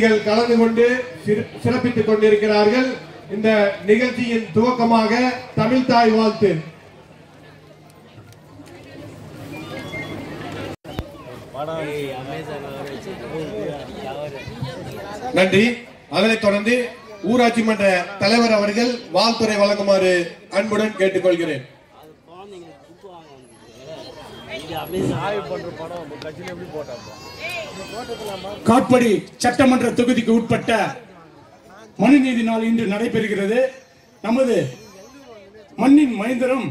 நீங்கள் கலந்து கொண்டு சிறப்பித்துக் கொண்டிருக்கிறார்கள். இந்த நிகழ்ச்சியின் துவக்கமாக தமிழ் தாய் வாழ்த்து. நன்றி. அதனைத் தொடர்ந்து ஊராட்சி மன்ற தலைவர் அவர்கள் வாழ்த்துறை வழங்குமாறு அன்புடன் கேட்டுக்கொள்கிறேன். காட்படி சட்டமன்ற தொகுதிக்கு உட்பட்ட மனுநீதி நாள் இன்று நடைபெறுகிறது. நமது மண்ணின் மைந்தரும்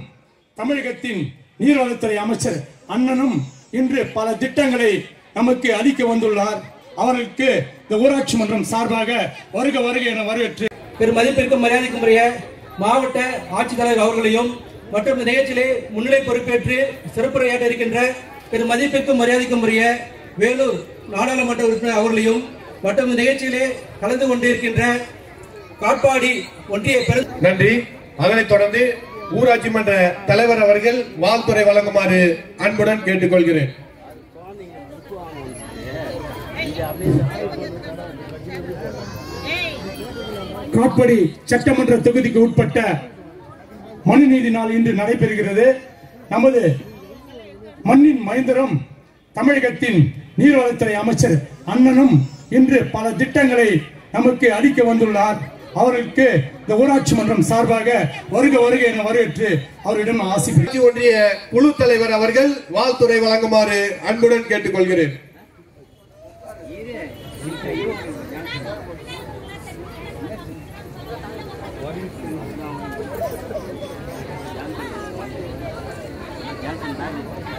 தமிழகத்தின் நீர்வளத்துறை அமைச்சர் அண்ணனும் இன்று பல திட்டங்களை நமக்கு அளிக்க வந்துள்ளார். அவர்களுக்கு இந்த ஊராட்சி மன்றம் சார்பாக வருக வருக என வரவேற்று பெரும் மதிப்பிற்கும் மரியாதைக்கும் உரிய மாவட்ட ஆட்சித்தலைவர் அவர்களையும் மற்றும் இந்த நிகழ்ச்சியிலே முன்னிலை பொறுப்பேற்று சிறப்புரையாற்ற இருக்கின்ற பெரும் மதிப்பிற்கும் மரியாதைக்கும் உரிய வேலூர் நாடாளுமன்ற உறுப்பினர் அவர்களையும் மற்றும் இந்த நிகழ்ச்சியிலே கலந்து கொண்டிருக்கின்ற காட்பாடி ஒன்றிய பெரு நன்றி. அதனைத் தொடர்ந்து ஊராட்சி மன்ற தலைவர் அவர்கள் வாழ்த்துறை வழங்குமாறு அன்புடன் கேட்டுக்கொள்கிறேன். காட்படி சட்டமன்ற தொகுதிக்கு உட்பட்ட மனுநீதி நாள் இன்று நடைபெறுகிறது. நமது மண்ணின் மைந்தரும் தமிழகத்தின் நீர்வளத்துறை அமைச்சர் அண்ணனும் இன்று பல திட்டங்களை நமக்கு அளிக்க வந்துள்ளார். அவர்களுக்கு இந்த ஊராட்சி மன்றம் சார்பாக வருக வருக என வரவேற்று அவரிடம் ஆசி ஒன்றிய குழு தலைவர் அவர்கள் வாழ்த்துறை வழங்குமாறு அன்புடன் கேட்டுக்கொள்கிறேன்.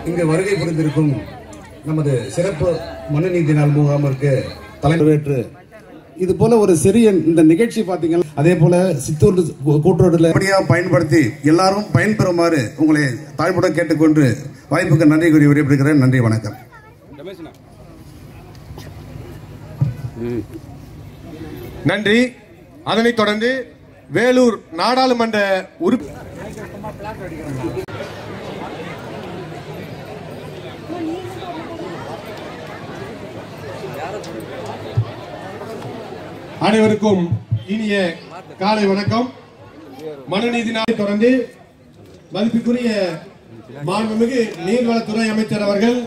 இங்கு வருகை புரிந்திருக்கும் நமது சிறப்பு மனுநீதி நாள் முகாமிற்கு தலைவரேற்று இது போல ஒரு சிறிய இந்த நிகழ்ச்சி பாத்தீங்கன்னா அதே போல சித்தூர் கூட்டுறவுல பயன்படுத்தி எல்லாரும் பயன்பெறுமாறு உங்களை தாழ்வுடன் கேட்டுக்கொண்டு வாய்ப்புக்கு நன்றி கூறி விடைபெறுகிறேன். நன்றி வணக்கம். நன்றி. அதனைத் தொடர்ந்து வேலூர் நாடாளுமன்ற உறுப்பினர் அனைவருக்கும் இனிய காலை வணக்கம். மனுநீதி நாளை தொடர்ந்து மதிப்புக்குரிய மாண்புமிகு நீர்வளத்துறை அமைச்சர் அவர்கள்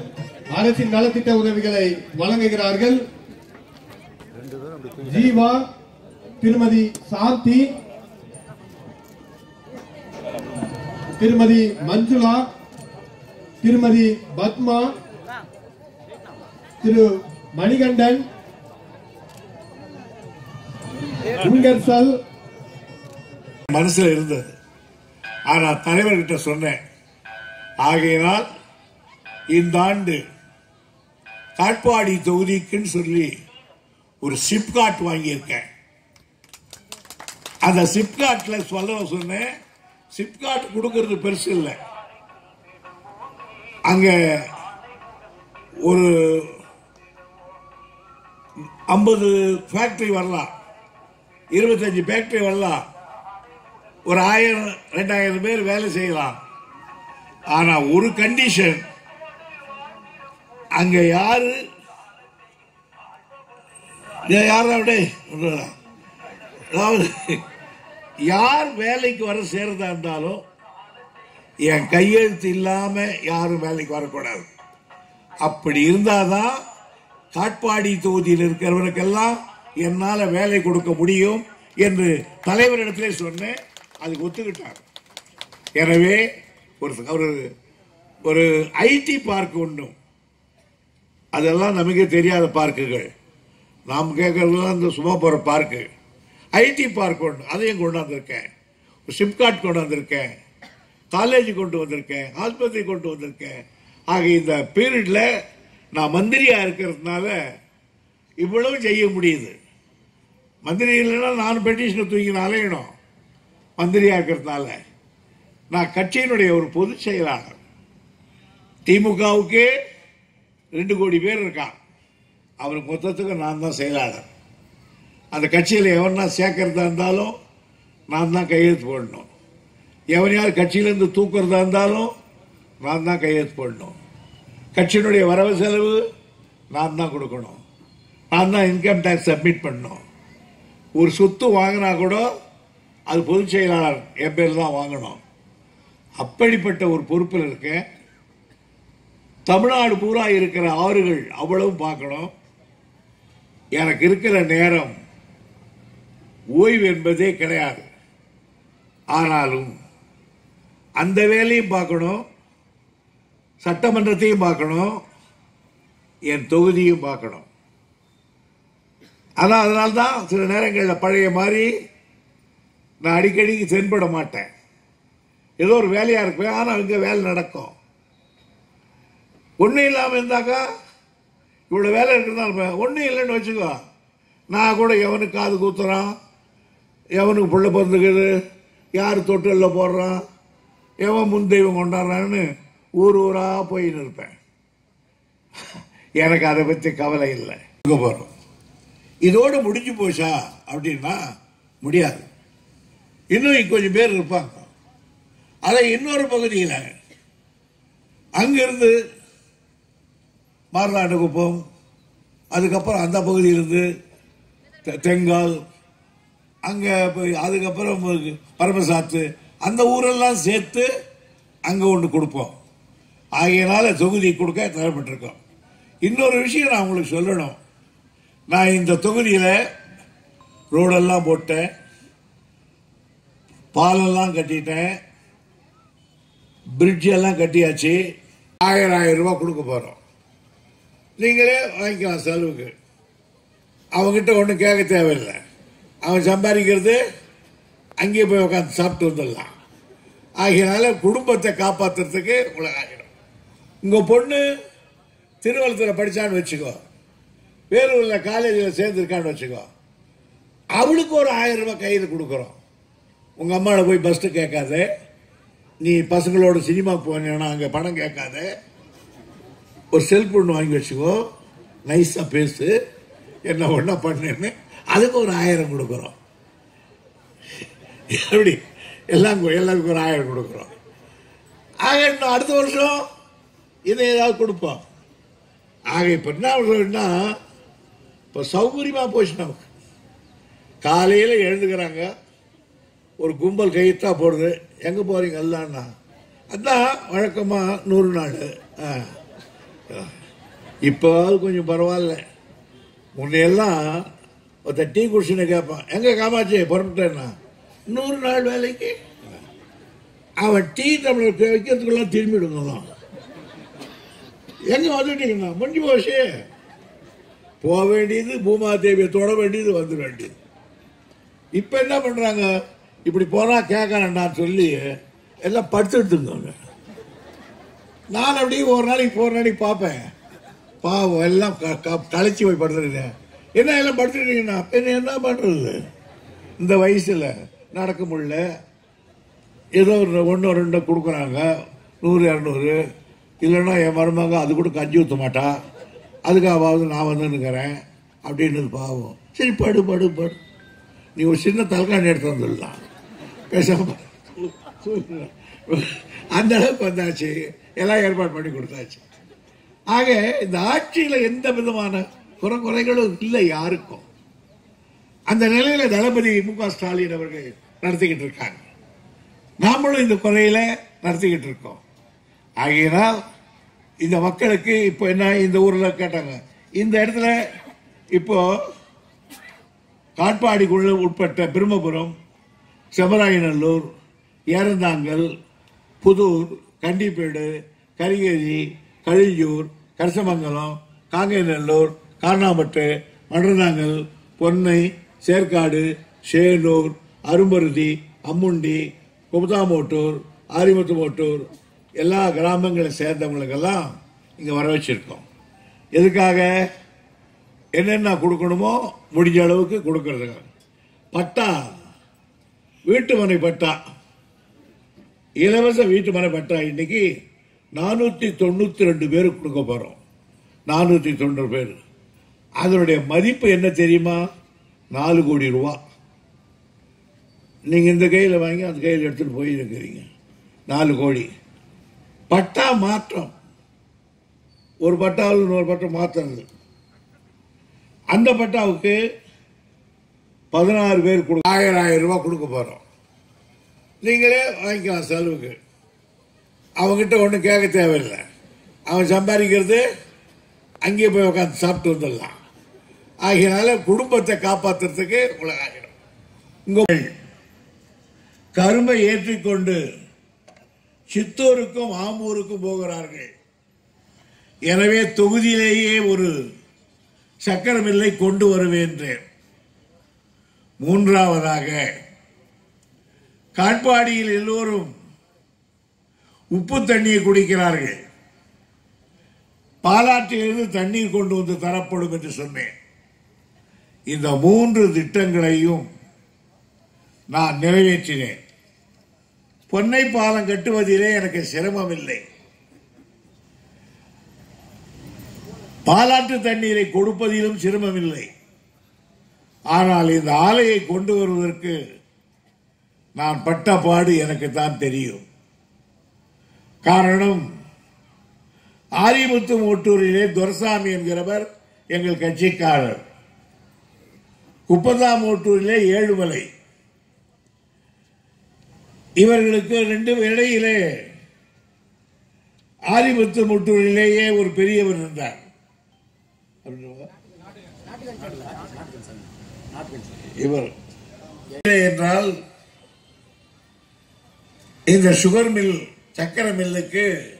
அரசின் நலத்திட்ட உதவிகளை வழங்குகிறார்கள். ஜீவா திருமதி சாந்தி திருமதி மஞ்சுளா திருமதி பத்மா திரு மணிகண்டன் உங்கர்சல். மனசுல இருந்தது. ஆனா தலைவர்கிட்ட சொன்னேன். ஆகையினால் இந்த ஆண்டு காட்பாடி தொகுதிக்குன்னு சொல்லி ஒரு சிப்காட் வாங்கியிருக்கேன். அந்த சிப்காட்ல சொல்ல சொன்னேன். சிப்காட் கொடுக்கறது பெருசு இல்லை. அங்க ஒரு ஐம்பது ஃபேக்ட்ரி வரலாம் இருபத்தஞ்சி ஃபேக்ட்ரி வரலாம் ஒரு ஆயிரம் ரெண்டாயிரம் பேர் வேலை செய்யலாம். ஆனால் ஒரு கண்டிஷன் அங்கே யாரு? இங்க அதாவது யார் வேலைக்கு வர சேர்றதா இருந்தாலும் என் கையெழுத்து இல்லாமல் யாரும் வேலைக்கு வரக்கூடாது. அப்படி இருந்தாதான் காட்பாடி தொகுதியில் இருக்கிறவருக்கெல்லாம் என்னால் வேலை கொடுக்க முடியும் என்று தலைவரிடத்திலே சொன்னேன். அதுக்கு ஒத்துக்கிட்டார். எனவே ஒரு ஒரு ஒரு ஐடி பார்க் ஒன்றும் அதெல்லாம் நமக்கே தெரியாத பார்க்குகள். நாம் கேட்கறதுலாம் இந்த சும்மா போகிற பார்க்கு. ஐடி பார்க் ஒன்று அதையும் கொண்டாந்துருக்கேன். சிப்காட் கொண்டு வந்திருக்கேன் காலேஜ் கொண்டு வந்திருக்கேன். ஆஸ்பத்திரி கொண்டு வந்திருக்கேன். ஆக இந்த பீரியடில் நான் மந்திரியா இருக்கிறதுனால இவ்வளவு செய்ய முடியுது. மந்திரி இல்லைன்னா நான் பெட்டிஷனை தூங்கினாலே நான் அலையணும். மந்திரியா இருக்கிறதுனால. நான் கட்சியினுடைய ஒரு பொதுச் செயலாளர். திமுகவுக்கே ரெண்டு கோடி பேர் இருக்கான் அவருக்கு மொத்தத்துக்கு நான் தான் செயலாளர். அந்த கட்சியில் எவனா சேர்க்கறதா இருந்தாலும் நான் தான் கையெழுத்து போடணும். எவனையாவது கட்சியிலேருந்து தூக்குறதா இருந்தாலும் நான் தான் கையெழுத்து போடணும். கட்சியினுடைய வரவு செலவு நான் தான் கொடுக்கணும். நான் தான் இன்கம் டேக்ஸ் சப்மிட் பண்ணணும். ஒரு சொத்து வாங்கினா கூட அது பொதுச் செயலாளர் என் பேர் தான் வாங்கணும். அப்படிப்பட்ட ஒரு பொறுப்பில் இருக்கேன் தமிழ்நாடு பூரா இருக்கிற ஆறுகள் அவ்வளவும் பார்க்கணும். எனக்கு இருக்கிற நேரம் ஓய்வு என்பதே கிடையாது. ஆனாலும் அந்த வேலையும் பார்க்கணும். சட்டமன்றத்தையும் பார்க்கணும் என் தொகுதியும் பார்க்கணும். ஆனால் அதனால்தான் சில நேரங்களில் பழைய மாதிரி நான் அடிக்கடி தென்பட மாட்டேன். ஏதோ ஒரு வேலையாக இருப்பேன் ஆனால் இங்கே வேலை நடக்கும். ஒன்றும் இல்லாமல் இருந்தாக்கா இவ்வளோ வேலை இருக்குதான் இருப்பேன் ஒன்றும் இல்லைன்னு வச்சுக்கோ. நான் கூட எவனுக்கு காது கூத்துறான் எவனுக்கு பிள்ளை பிறந்துக்குது யார் தொட்டிலில் போடுறான் எவன் முன் தெய்வம் கொண்டாடுறான்னு ஊர் ஊராக போயின்னு இருப்பேன். எனக்கு அதை பற்றி கவலை இல்லை. இங்க போகிறோம் இதோடு முடிஞ்சு போச்சா? அப்படின்னா முடியாது. இன்னும் கொஞ்சம் பேர் இருப்பாங்க. அதை இன்னொரு பகுதியில் அங்கிருந்து மார்லாண்டு குப்பம் அதுக்கப்புறம் அந்த பகுதியிலிருந்து தெங்கால் அங்கே போய் அதுக்கப்புறம் பரமசாத்து அந்த ஊரெல்லாம் சேர்த்து அங்கே ஒன்று கொடுப்போம். ஆகையினால தொகுதி கொடுக்க தேவைப்பட்டிருக்கோம் இன்னொரு விஷயம் நான் உங்களுக்கு சொல்லணும். நான் இந்த தொகுதியில் ரோடெல்லாம் போட்டேன். பாலெல்லாம் கட்டிட்டேன். பிரிட்ஜ் எல்லாம் கட்டியாச்சு. ஆயிரம் ஆயிரம் ரூபாய் கொடுக்க போகிறோம் நீங்களே வாங்கிக்கலாம் செலவுக்கு. அவங்ககிட்ட ஒன்றும் கேட்க தேவையில்லை. அவன் சம்பாதிக்கிறது அங்கேயே போய் உட்காந்து சாப்பிட்டு வந்துடலாம். ஆகையினால குடும்பத்தை காப்பாற்றுறதுக்கு உங்களுக்கு உங்கள் உங்க பொண்ணு திருவள்ளத்தில் படிச்சான்னு வச்சுக்கோ. வேலூரில் காலேஜில் சேர்ந்துருக்கான்னு வச்சுக்கோ. அவளுக்கு ஒரு ஆயிரம் ரூபாய் கையில் கொடுக்குறோம். உங்கள் அம்மாவில் போய் பஸ்ட்டு கேட்காத. நீ பசங்களோட சினிமா போனேன்னா அங்கே பணம் கேட்காத. ஒரு செல்ஃபோன் வாங்கி வச்சுக்கோ. நைஸாக பேசு. என்ன ஒன்றா பண்ணுன்னு அதுக்கு ஒரு ஆயிரம் கொடுக்குறோம். எப்படி? எல்லாம் எல்லாருக்கும் ஒரு ஆயிரம் கொடுக்குறோம். ஆக இன்னும் அடுத்த வருஷம் இதை ஏதாவது கொடுப்போம் ஆக இப்போ என்ன சொல்றேன்னா இப்போ சௌகரியமாக போச்சு நமக்கு. காலையில் எழுந்துக்கிறாங்க. ஒரு கும்பல் கையத்தா போடுது. எங்கே போகிறீங்க எல்லாம்னா அதான் வழக்கமாக நூறு நாள். ஆ. கொஞ்சம் பரவாயில்ல. முன்னையெல்லாம் ஒருத்தன் டீ குடிச்சுன்னு கேட்பான் எங்கே காமாட்சி புறப்பட்டேன்னா? நூறு நாள் வேலைக்கு. அவன் டீ டம்ளர் வைக்கிறதுக்குள்ள திரும்பிடுங்களாம் எங்க வந்துட்டீங்கண்ணா முடிஞ்சு போச்சு. போக வேண்டியது பூமா தேவியை தொட வேண்டியது வந்து வேண்டியது. இப்ப என்ன பண்றாங்க? இப்படி போனா கேட்கறேன்டான்னு சொல்லி எல்லாம் படுத்துட்டுங்க நான் அப்படியே ஒரு நாளைக்கு ஒரு நாளைக்கு பார்ப்பேன். பாவம் எல்லாம் க- களைச்சி போய் படுத்துருக்கேன் என்ன எல்லாம் படுத்துருக்கீங்கன்னா என்ன என்ன பண்றது? இந்த வயசுல நடக்க முடியல. ஏதோ ஒரு ஒன்று ரெண்டு கொடுக்குறாங்க. நூறு இரநூறு. இல்லைன்னா என் மருமக அது கூட கஞ்சி ஊற்ற மாட்டா. அதுக்காகவாவது நான் வந்துன்னுக்கிறேன் அப்படின்னு பாவம். சரி படு படு படு. நீ ஒரு சின்ன தலகாணி எடுத்து வந்துடலாம் பேசாம அந்த அளவுக்கு வந்தாச்சு. எல்லாம் ஏற்பாடு பண்ணி கொடுத்தாச்சு. ஆக இந்த ஆட்சியில் எந்த விதமான குறை குறைகளும் இல்லை யாருக்கும். அந்த நிலையில தளபதி மு க ஸ்டாலின் அவர்கள் நடத்திக்கிட்டு இருக்காங்க. நாமளும் இந்த குறையில நடத்திக்கிட்டு இருக்கோம். ஆகையினால் இந்த மக்களுக்கு இப்போ என்ன இந்த ஊரில் கேட்டாங்க. இந்த இடத்துல இப்போ காட்பாடிக்குள்ள உட்பட்ட பிரம்மபுரம் செமராயநல்லூர் ஏரந்தாங்கல் புதூர் கண்டிப்பேடு கரிகேரி கழிஞ்சூர் கரசமங்கலம் காங்கேநல்லூர் காரணாம்பட்டு மன்றதாங்கல் பொன்னை சேர்க்காடு சேலூர் அரும்பருதி அம்முண்டி குமுதாமோட்டூர் ஆரிமுத்துமோட்டூர் எல்லா கிராமங்களை சேர்ந்தவங்களுக்கெல்லாம் இங்கே வர வச்சுருக்கோம். எதுக்காக? என்னென்ன கொடுக்கணுமோ முடிஞ்ச அளவுக்கு கொடுக்கறதுக்கு பட்டா வீட்டு மனை பட்டா. இலவச வீட்டு மனை பட்டா இன்னைக்கு நானூற்றி தொண்ணூற்றி ரெண்டு பேருக்கு கொடுக்க போகிறோம் நானூற்றி தொண்ணூறு பேர். அதனுடைய மதிப்பு என்ன தெரியுமா? நாலு கோடி ரூபா. நீங்கள் இந்த கையில் வாங்கி அந்த கையில் எடுத்துகிட்டு போய் இருக்கிறீங்க. நாலு கோடி. பட்டா மாற்றம். ஒரு பட்டாவில் இன்னொரு பட்டம் மாற்றுறது அந்த பட்டாவுக்கு பதினாறு பேர் கொடு ஆயிரம் ஆயிரம் ரூபாய் கொடுக்க போகிறோம் நீங்களே வாங்கிக்கலாம் செலவுக்கு. அவங்ககிட்ட ஒன்றும் கேட்க தேவையில்லை. அவன் சம்பாதிக்கிறது அங்கேயே போய் உட்காந்து சாப்பிட்டு வந்துடலாம். ஆகையினால குடும்பத்தை காப்பாத்துறதுக்கு உலகாகிடும் ஆகிடும் கருமை ஏற்றிக்கொண்டு சித்தூருக்கும் ஆம்பூருக்கும் போகிறார்கள். எனவே தொகுதியிலேயே ஒரு சக்கரமில்லை கொண்டு வருவேன் மூன்றாவதாக காட்பாடியில் எல்லோரும் உப்பு தண்ணீர் குடிக்கிறார்கள். பாலாற்றிலிருந்து தண்ணீர் கொண்டு வந்து தரப்படும் என்று சொன்னேன். இந்த மூன்று திட்டங்களையும் நான் நிறைவேற்றினேன். பொன்னை பாலம் கட்டுவதிலே எனக்கு சிரமம் இல்லை பாலாற்று தண்ணீரை கொடுப்பதிலும் சிரமம் இல்லை ஆனால் இந்த ஆலையை கொண்டு வருவதற்கு நான் பட்ட பாடு எனக்கு தான் தெரியும். காரணம் ஆரிமுத்து ஓட்டூரிலே துரசாமி என்கிறவர் எங்கள் கட்சிக்காரர். குப்பதாம் ஓட்டூரிலே ஏழுமலை. இவர்களுக்கு ரெண்டு இடையிலே ஆரிமுத்து முட்டூரிலேயே ஒரு பெரியவர் இருந்தார். இவர். என்றால் இந்த சுகர் மில் சக்கர மில்லுக்கு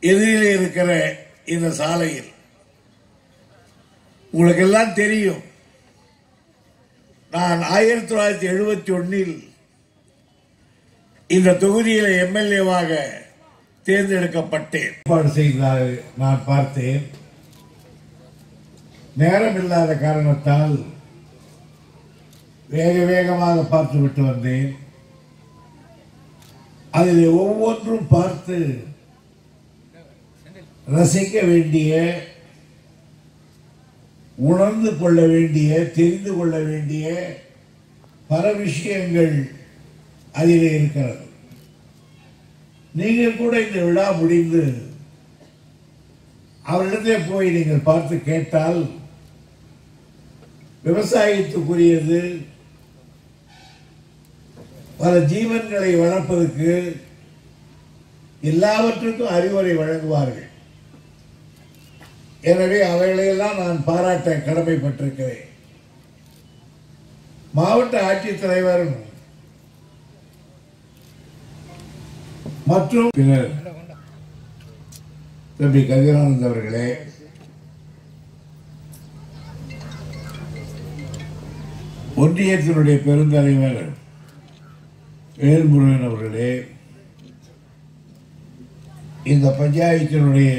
எதிரில் இருக்கிற இந்த சாலையில். உங்களுக்கு எல்லாம் தெரியும். நான் ஆயிரத்தி தொள்ளாயிரத்தி எழுபத்தி ஒன்னில் இந்த தொகுதியில எம்எல்ஏவாக தேர்ந்தெடுக்கப்பட்டேன். ஏற்பாடு செய்ததாக நான் பார்த்தேன். நேரம் இல்லாத காரணத்தால் வேக வேகமாக பார்த்து விட்டு வந்தேன். அதில் ஒவ்வொன்றும் பார்த்து ரசிக்க வேண்டிய உணர்ந்து கொள்ள வேண்டிய தெரிந்து கொள்ள வேண்டிய பல விஷயங்கள் அதிலே இருக்கிறது. நீங்கள் கூட இந்த விழா முடிந்து அவரிடத்தே போய் நீங்கள் பார்த்து கேட்டால் விவசாயத்துக்குரியது பல ஜீவன்களை வளர்ப்பதற்கு எல்லாவற்றுக்கும் அறிவுரை வழங்குவார்கள். எனவே அவைகளையெல்லாம் நான் பாராட்ட கடமைப்பட்டிருக்கிறேன். மாவட்ட ஆட்சித்தலைவர் மற்றும் பின்னர் தம்பி கதிரானந்த் அவர்களே. ஒன்றியத்தினுடைய பெருந்தலைவர் வேல்முருகன் அவர்களே இந்த பஞ்சாயத்தினுடைய